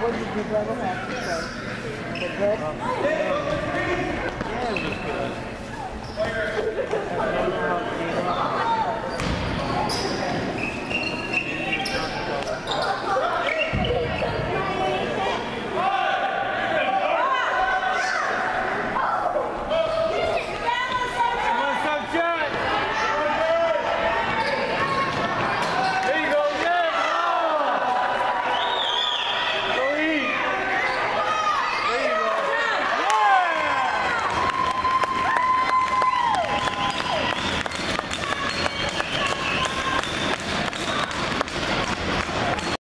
what did you ever have to say? The good?